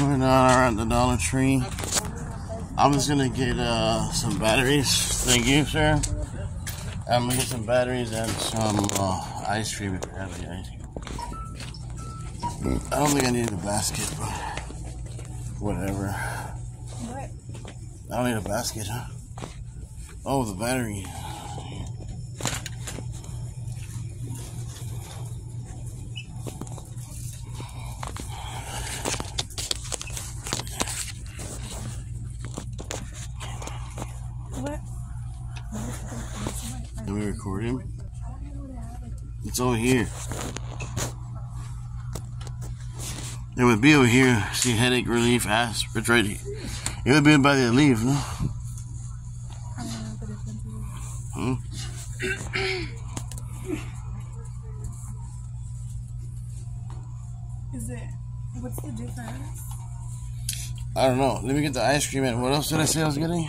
We're now at the Dollar Tree. I'm just gonna get uh, some batteries. Thank you, sir. I'm gonna get some batteries and some uh, ice cream if you have any ice cream. I don't think I need a basket, but whatever. What? I don't need a basket, huh? Oh, the battery. What? Can me record him? It's over here. It would be over here. See headache relief, ass. It's right here. It would be by the leaf, no? I don't know the difference. Hmm? Is it? What's the difference? I don't know. Let me get the ice cream and what else did I say I was getting?